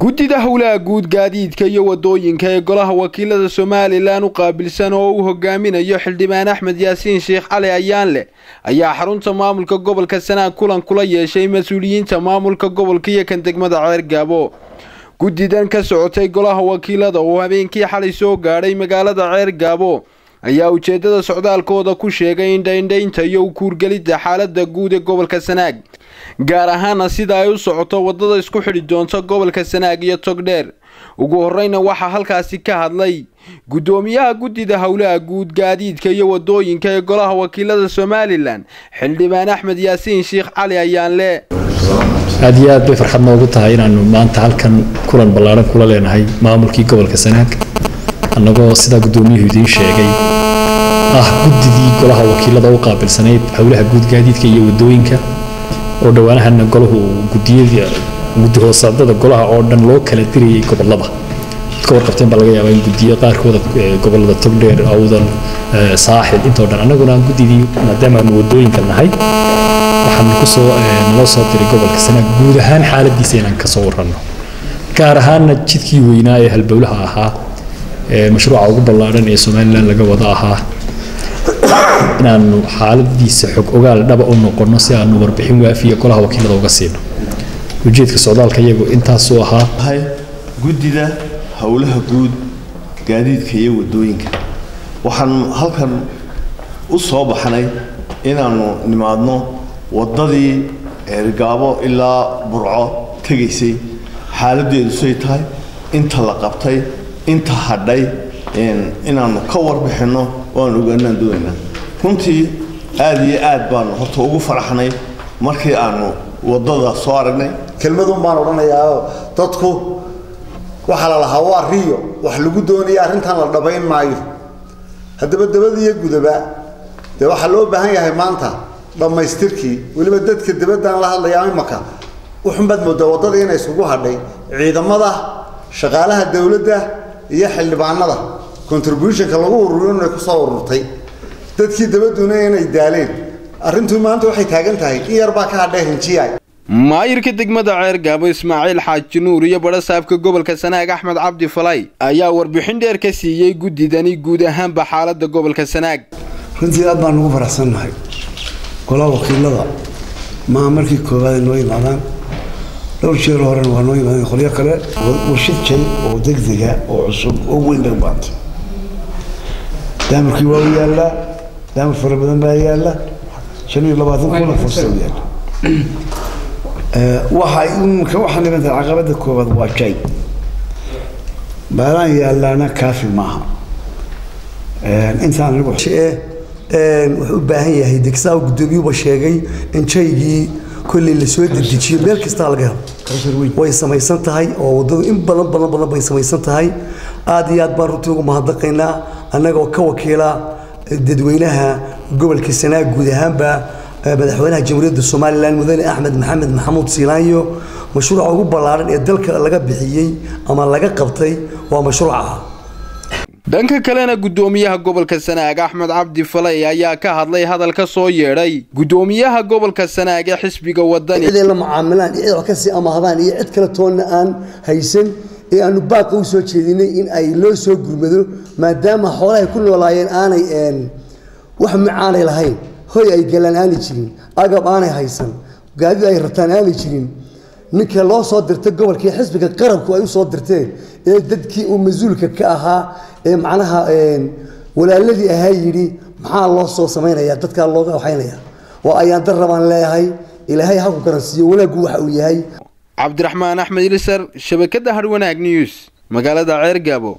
guddida howlaha guud gaadiidka iyo waddooyinka ee golaha wakiilada somalilan u qaabilsan oo uu hogaaminayo xildhibaan axmed yaasiin sheekh cali ayaanleh ayaa xarunta maamulka gobolka sanaag kulan kula yeeshay mas'uuliyiinta maamulka gobolka iyo kan degmada ceergaabo guddidan ka socotay golaha wakiilada oo habeenkii xalay soo gaadhay magaalada ceergaabo ayaa ujeedada socdaalkooda ku sheegay indhaindhaynta iyo ukuurgelidda xaalada guud ee gobolka sanaag gaar ahaana sida ay u socoto waddada isku xidhi doonta gobolka sanaag iyo togdheer. Ugu horeyna waxaa halkaasi ka hadlay guddoomiyaha guddida howlaha guud gaadiidka iyo waddooyinka ee golaha wakiilada somalilan xildhibaan axmed yaasiin sheekh cali ayaanle aad iyo aad bay farxad noogu tahay inaanu maanta halkan kulan ballaaran kula leenahay maamulkii gobolka sanaag. Annagoo sidaa guddoomiyuhu idiin sheegay ah guddidii golaha wakiilada u qaabilsanayd howlaha guud gaadiidka iyo waddooyinka oo dhowaanahana golahu gudiyada guddi hoosaadada golaha oo dhan loo kala dirayay gobollada. Ka warqabteen baa laga yaabaa in gudiyo qaarkooda gobollada togdheer awdal saaxil intoo dhan annaguna guddidii maadaama aanu waddooyinka nahay waxaanu ku soo naloo soo diray gobolka sanaag guud ahaan xaaladiisa inaan ka soo waranno gaar ahaana jidkii weynaa ee halbowlaha ahaa mashruuca ugu ballaaran ee somalilan laga wada ahaa inaanu xaaladiisa xog ogaal dhaba u noqono si aanu warbixin waafiya golaha wakiilada uga siino. Ujeedka socdaalka iyagu intaasuu ahaa. Guddida howlaha guud gaadiidka iyo waddooyinka waxaan halkan u soo baxnay inaanu nimaadno wadadii eergaabo ilaa burco tegaysay. Xaaladeedu say tahay inta la qabtay inta hadhay inaanu ka warbixinno oaan ogaanaan doonaynaa. Runtii aada iyo aad baanu horta ugu faraxnay markii aanu waddada soo aragnay. Kelmadun baan odhanayaa dadku waxaa la lahaa waa riyo wax lagu doonaya arrintan la dhabayn maayo. Haddaba dabada iyo gudaba dee waxaa loo baahan yahay maanta dhammaystirkii weliba dadka dabadaan la hadlayaa imaka wuxunbaad moodaa waddada inay isugu hadhay ciidamada shaqaalaha dowladda iyo xildhibaanada contributionka lagu ururiyo inay ku soo ururtay. Dadkii dabaduna inay daaleen. Arrintu maanta waxay taagan tahay. In yar baa ka hadhay hinjiya maayirka degmada ceergaabo ismaaciil xaaji nuur iyo badhasaabka gobolka sanaag axmed cabdi falay ayaa warbixin dheer ka siiyey guddidani guud ahaanba xaalada gobolka sanaag. Runtii aad baan ugu faraxsannahay. Golaha wakiilada maa markii koowaad noo yimaadaan. Dhowr jeer horena waa noo yimaadeen. Qolyo kale warshid jay oo degdega oo cusub oo weyn bay baantay daamirkii waa u yaallaa daamir fara badan baa yaalla shan iyo labaatan kuna fursad u yaalla waxaa dhimantay caqabada koowaad waa jay. Baalaan yaallaana kaafi maaha. Intaan anigu wuxuu u baahan yahay degsaa guddoomiyuba sheegay in jaygii kolley la soo dedejiyo meel kastaa laga helo. Way samaysan tahay oo waddadu in badan badan badan bay samaysan tahay. Aad iyo aad baan runtii ugu mahadnaqaynaa annagoo ka wakiila dadweynaha gobolka sanaag guud ahaanba madaxweynaha jamhuuriyadda somalilan mudane axmed maxamed maxamuud siilaanyo mashruuca ugu ballaaran ee dalka laga bixiyey ama laga qabtay waa mashruuca dhanka kalena guddoomiyaha gobolka sanaag axmed cabdi falay ayaa ka hadlay hadal ka soo yeedhay. Guddoomiyaha gobolka sanaag ee xisbiga wadani cid ay la mucaamilaan iyo cid wax ka sii amaahdaan iyo cid kale toonna aan haysan ee aanu baaqa u jeedinay in ay loo soo gurmado maadaama xoolahay ku noolaayeen aanay wax macaanay lahayn. Hoy ay galaan aanay jirin agab aanay haysan gaadid ay rabtaan aanay jirin. Ninka loo soo dirtay gobolkii xisbiga qarabku ay u soo dirteen ee dadkii uu mas'uulka ka ahaa ee macnaha walaaladii ahaa yidhi maxaa loo soo samaynayaa? Dadkaa looga waxaynaya waa ayaan dar rabaan leeyahay ilaahay ha ku garansiiyo wanaaggu waxa uu yahay cabdiraxmaan axmed ilisar shabakadda harwanaag news magaalada ceergaabo